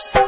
Thanks.